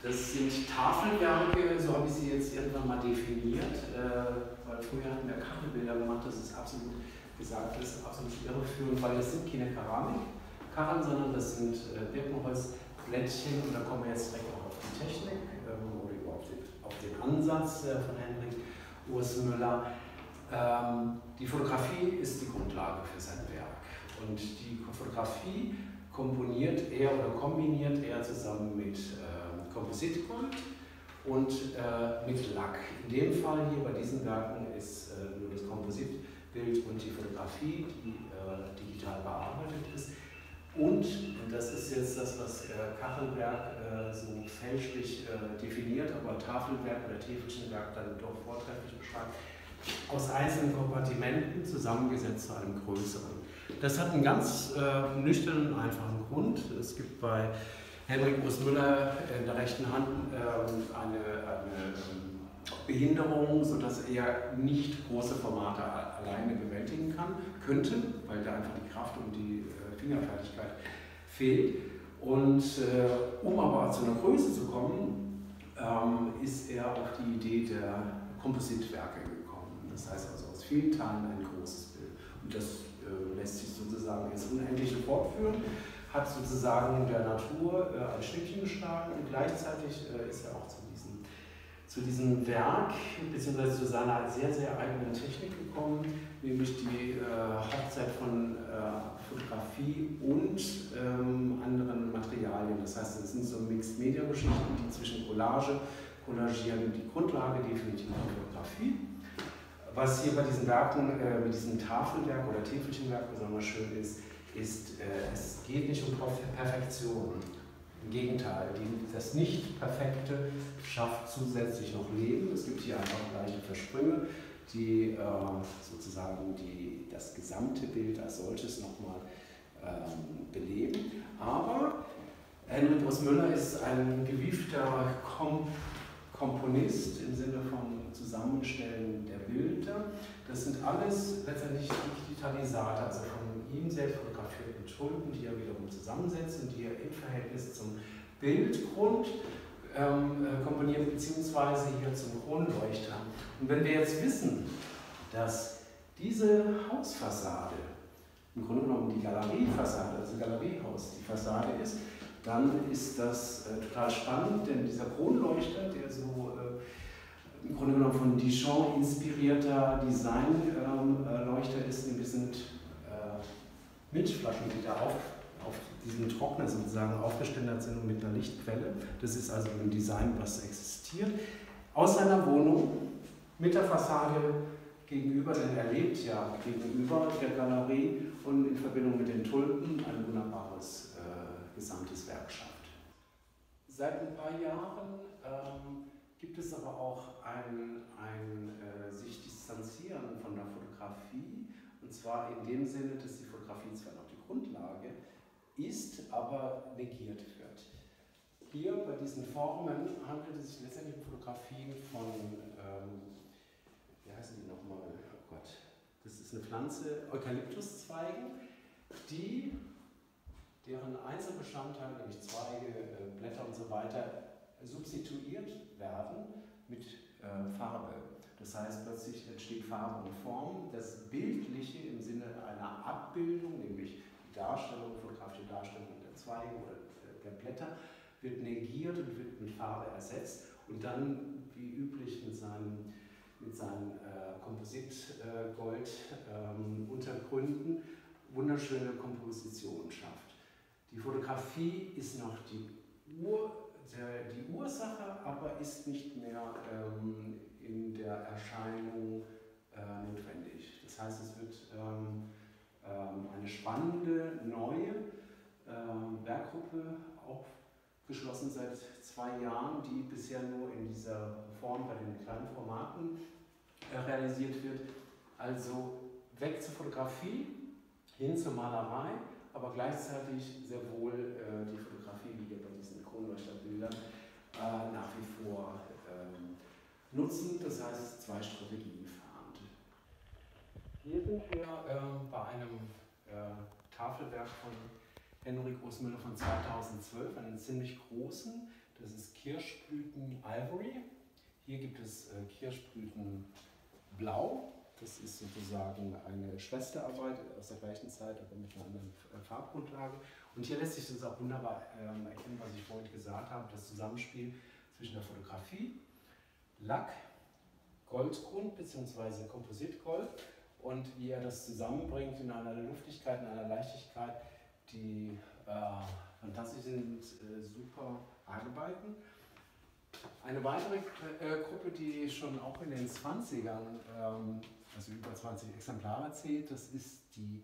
Das sind Tafelwerke, so habe ich sie jetzt irgendwann mal definiert, äh, weil früher hatten wir Kachelbilder gemacht, das ist absolut gesagt, das ist absolut irreführend, weil das sind keine Keramikkarren, sondern das sind äh, Birkenholzblättchen und da kommen wir jetzt direkt auch auf die Technik ähm, oder überhaupt auf den Ansatz äh, von Henrik Urs Müller. Ähm, die Fotografie ist die Grundlage für sein Werk und die Fotografie komponiert er oder kombiniert er zusammen mit Kompositgold und äh, mit Lack. In dem Fall hier bei diesen Werken ist äh, nur das Kompositbild und die Fotografie, die äh, digital bearbeitet ist. Und, und das ist jetzt das, was äh, Kachelwerk äh, so fälschlich äh, definiert, aber Tafelwerk oder Täfelchenwerk dann doch vortrefflich beschreibt, aus einzelnen Kompartimenten zusammengesetzt zu einem größeren. Das hat einen ganz nüchternen, einfachen Grund. Es gibt bei Henrik Müller in der rechten Hand ähm, eine, eine ähm, Behinderung, sodass er nicht große Formate alleine bewältigen kann, könnte, weil da einfach die Kraft und die äh, Fingerfertigkeit fehlt. Und äh, um aber zu einer Größe zu kommen, ähm, ist er auf die Idee der Kompositwerke gekommen. Das heißt also aus vielen Teilen ein großes Bild. Und das äh, lässt sich sozusagen ins Unendliche fortführen hat sozusagen der Natur äh, ein Stückchen geschlagen und gleichzeitig äh, ist er auch zu diesem, zu diesem Werk bzw. zu seiner sehr, sehr eigenen Technik gekommen, nämlich die äh, Hochzeit von äh, Fotografie und ähm, anderen Materialien. Das heißt, es sind so Mixed-Media-Geschichten, die zwischen Collage, Collagieren, die Grundlage definitiv die Fotografie. Was hier bei diesen Werken, äh, mit diesem Tafelwerk oder Täfelchenwerk besonders schön ist, ist, äh, es geht nicht um Perfektion. Im Gegenteil, das Nicht-Perfekte schafft zusätzlich noch Leben. Es gibt hier einfach leichte Versprünge, die äh, sozusagen die, das gesamte Bild als solches nochmal ähm, beleben. Aber Henrik Urs Müller ist ein gewiefter Kom Komponist im Sinne von Zusammenstellen der Bilder. Das sind alles letztendlich Digitalisate, also von ihm selbst fotografierten Tulpen, die er wiederum zusammensetzt und die er im Verhältnis zum Bildgrund ähm, äh, komponiert, beziehungsweise hier zum Kronleuchter. Und wenn wir jetzt wissen, dass diese Hausfassade im Grunde genommen die Galeriefassade, also Galeriehaus, die Fassade ist, dann ist das äh, total spannend, denn dieser Kronleuchter, der so äh, im Grunde genommen von Dijon inspirierter Designleuchter ähm, ist, wir sind Milchflaschen, die da auf, auf diesem Trockner sozusagen aufgeständert sind und mit einer Lichtquelle. Das ist also ein Design, was existiert. Aus seiner Wohnung mit der Fassade gegenüber, denn er lebt ja gegenüber der Galerie und in Verbindung mit den Tulpen ein wunderbares äh, gesamtes Werk schafft. Seit ein paar Jahren ähm, gibt es aber auch ein, ein äh, sich distanzieren von der Fotografie und zwar in dem Sinne, dass die Fotografie zwar noch die Grundlage ist, aber negiert wird. Hier bei diesen Formen handelt es sich letztendlich um Fotografien von, ähm, wie heißen die nochmal? Oh Gott, das ist eine Pflanze, Eukalyptuszweigen, die, deren Einzelbestandteile, nämlich Zweige, äh, Blätter und so weiter, substituiert werden mit äh, Farbe. Das heißt, plötzlich entsteht Farbe und Form. Das einer Abbildung, nämlich die Darstellung, fotografische Darstellung der Zweige oder der Blätter, wird negiert und wird mit Farbe ersetzt und dann, wie üblich, mit seinen, mit seinen äh, Kompositgold-Untergründen ähm, wunderschöne Kompositionen schafft. Die Fotografie ist noch die, Ur, der, die Ursache, aber ist nicht mehr ähm, in der Erscheinung äh, notwendig. Das heißt, es wird ähm, eine spannende neue äh, Werkgruppe aufgeschlossen seit zwei Jahren, die bisher nur in dieser Form bei den kleinen Formaten äh, realisiert wird. Also weg zur Fotografie, hin zur Malerei, aber gleichzeitig sehr wohl äh, die Fotografie, wie hier bei diesen Kronleuchterbildern, äh, nach wie vor ähm, nutzen, das heißt zwei Strategien fahren. Hier sind wir bei einem Tafelwerk von Henrik Großmüller von 2012, einem ziemlich großen, das ist Kirschblüten Ivory. Hier gibt es äh, Kirschblüten Blau. Das ist sozusagen eine Schwesterarbeit aus der gleichen Zeit, aber mit einer anderen Farbgrundlage. Und hier lässt sich das auch wunderbar ähm, erkennen, was ich vorhin gesagt habe, das Zusammenspiel zwischen der Fotografie, Lack, Goldgrund bzw. Kompositgold und wie er das zusammenbringt in einer Luftigkeit, in einer Leichtigkeit, die äh, fantastisch sind, äh, super Arbeiten. Eine weitere äh, Gruppe, die schon auch in den 20ern, ähm, also über 20 Exemplare zählt, das ist die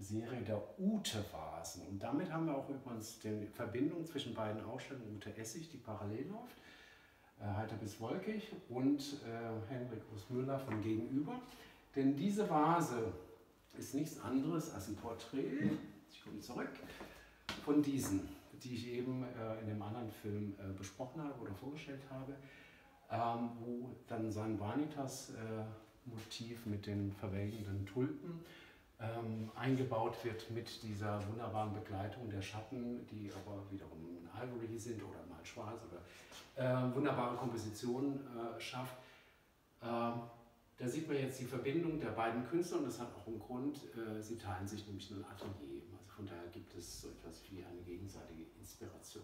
Serie der Ute-Vasen. Und damit haben wir auch übrigens die Verbindung zwischen beiden Ausstellungen Ute Essig, die parallel läuft, äh, Heiter bis Wolkig und äh, Henrik Müller von Gegenüber. Denn diese Vase ist nichts anderes als ein Porträt, ich komme zurück, von diesen, die ich eben äh, in dem anderen Film äh, besprochen habe oder vorgestellt habe, ähm, wo dann sein Vanitas-Motiv äh, mit den verwelkenden Tulpen ähm, eingebaut wird mit dieser wunderbaren Begleitung der Schatten, die aber wiederum Ivory sind oder mal schwarz oder wunderbare Kompositionen schafft. Sieht man jetzt die Verbindung der beiden Künstler und das hat auch einen Grund. Äh, sie teilen sich nämlich ein Atelier. Also von daher gibt es so etwas wie eine gegenseitige Inspiration.